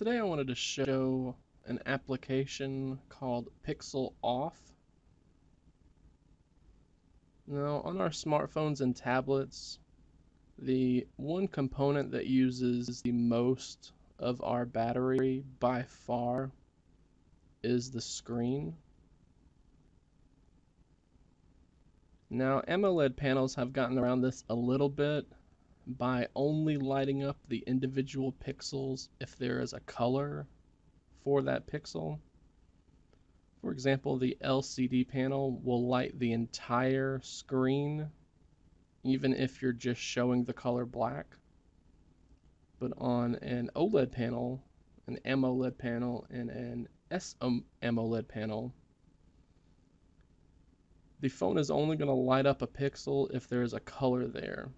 Today I wanted to show an application called Pixel Off. Now on our smartphones and tablets, the one component that uses the most of our battery by far is the screen. Now AMOLED panels have gotten around this a little bit by only lighting up the individual pixels if there is a color for that pixel. For example, the LCD panel will light the entire screen even if you're just showing the color black. But on an OLED panel, an AMOLED panel, and an SAMOLED panel, the phone is only going to light up a pixel if there is a color there.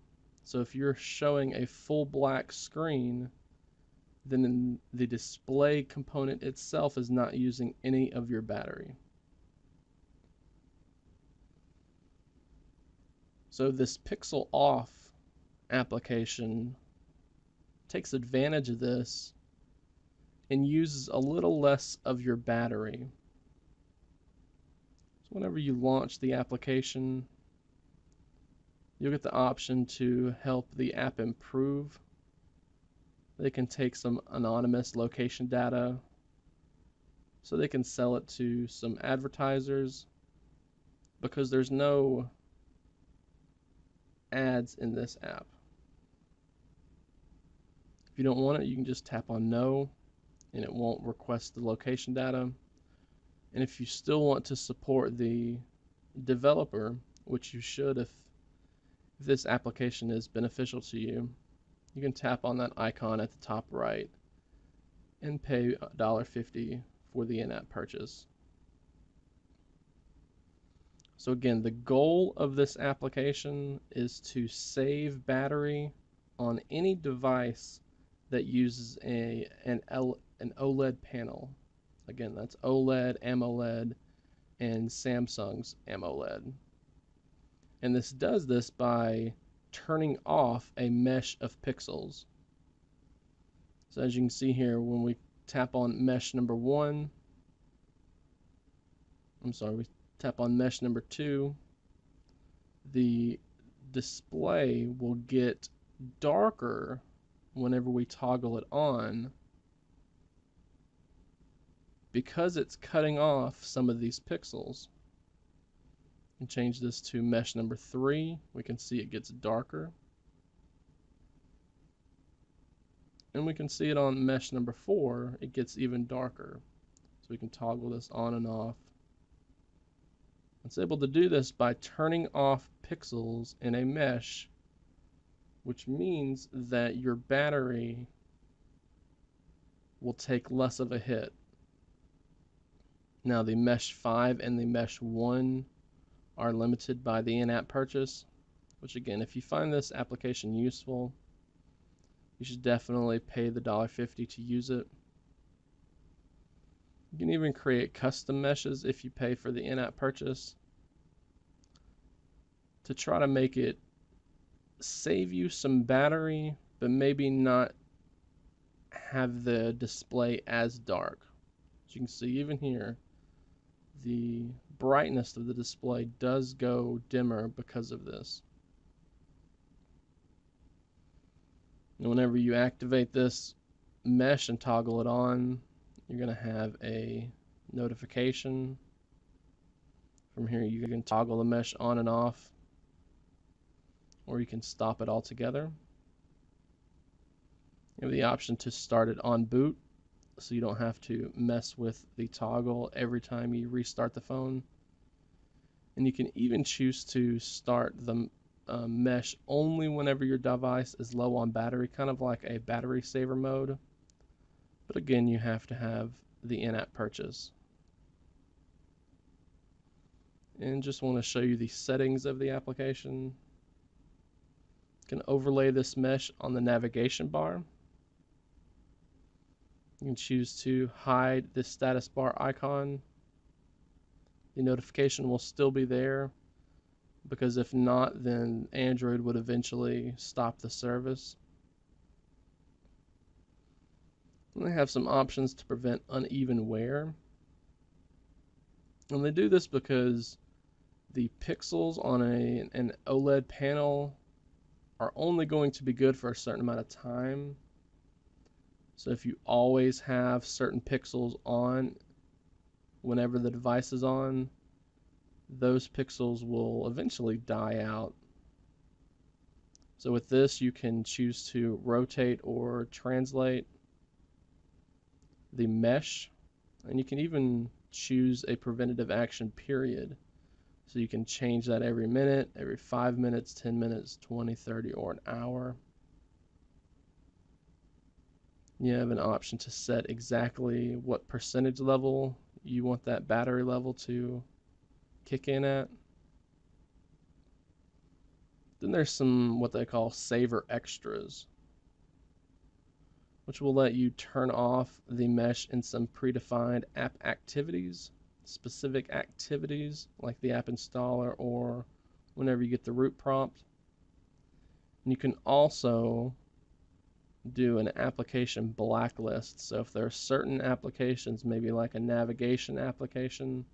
So if you're showing a full black screen, then the display component itself is not using any of your battery. So this pixel off application takes advantage of this and uses a little less of your battery. So whenever you launch the application, you'll get the option to help the app improve. They can take some anonymous location data so they can sell it to some advertisers because there's no ads in this app. If you don't want it, you can just tap on no and it won't request the location data. And if you still want to support the developer, which you should if if this application is beneficial to you, you can tap on that icon at the top right and pay $1.50 for the in-app purchase. So again, the goal of this application is to save battery on any device that uses a an, L, an OLED panel. Again, that's OLED, AMOLED, and Samsung's AMOLED. And this does this by turning off a mesh of pixels. So as you can see here, when we tap on mesh number one, I'm sorry, we tap on mesh number two, the display will get darker whenever we toggle it on because it's cutting off some of these pixels and change this to mesh number three, we can see it gets darker. And we can see it on mesh number four, it gets even darker. So we can toggle this on and off. It's able to do this by turning off pixels in a mesh, which means that your battery will take less of a hit. Now the mesh 5 and the mesh 1 are limited by the in-app purchase, which again, if you find this application useful, you should definitely pay the $1.50 to use it. You can even create custom meshes if you pay for the in-app purchase to try to make it save you some battery, but maybe not have the display as dark. As you can see even here, the brightness of the display does go dimmer because of this. And whenever you activate this mesh and toggle it on, you're going to have a notification. From here you can toggle the mesh on and off or you can stop it altogether. You have the option to start it on boot so you don't have to mess with the toggle every time you restart the phone. And you can even choose to start the uh, mesh only whenever your device is low on battery, kind of like a battery saver mode. But again, you have to have the in-app purchase. And just want to show you the settings of the application. You can overlay this mesh on the navigation bar. You can choose to hide this status bar icon. The notification will still be there because if not, then Android would eventually stop the service. And they have some options to prevent uneven wear. And they do this because the pixels on a, an OLED panel are only going to be good for a certain amount of time. So if you always have certain pixels on whenever the device is on, those pixels will eventually die out. So with this, you can choose to rotate or translate the mesh, and you can even choose a preventative action period. So you can change that every minute, every 5 minutes, 10 minutes, 20, 30, or an hour. You have an option to set exactly what percentage level you want that battery level to kick in at. Then there's some what they call saver extras, which will let you turn off the mesh in some predefined app activities, specific activities like the app installer or whenever you get the root prompt. And you can also do an application blacklist. So if there are certain applications, maybe like a navigation application,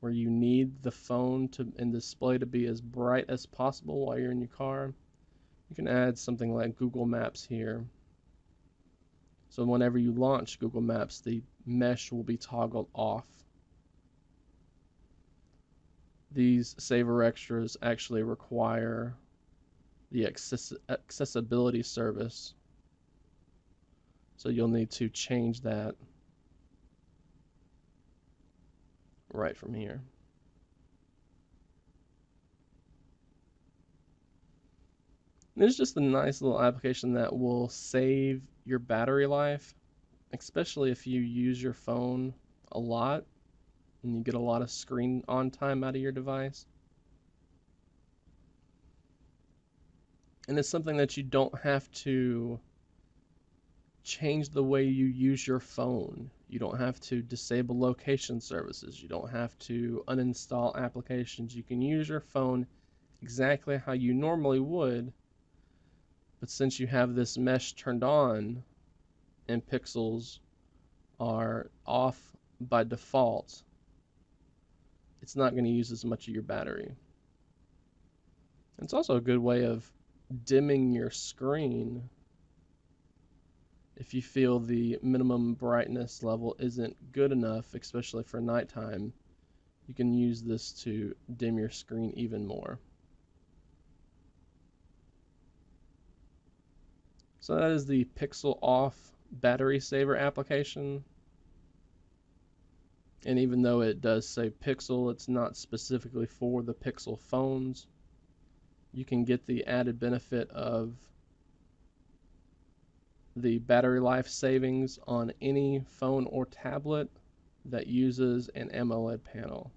where you need the phone to and display to be as bright as possible while you're in your car, you can add something like Google Maps here. So whenever you launch Google Maps, the mesh will be toggled off. These saver extras actually require the access accessibility service. So you'll need to change that right from here. It's just a nice little application that will save your battery life, especially if you use your phone a lot and you get a lot of screen on time out of your device. And it's something that you don't have to change the way you use your phone. You don't have to disable location services. You don't have to uninstall applications. You can use your phone exactly how you normally would. But since you have this mesh turned on and pixels are off by default, it's not going to use as much of your battery. It's also a good way of dimming your screen if you feel the minimum brightness level isn't good enough, especially for nighttime, you can use this to dim your screen even more. So that is the Pixel Off battery saver application. And even though it does say Pixel, it's not specifically for the Pixel phones. You can get the added benefit of the battery life savings on any phone or tablet that uses an AMOLED panel.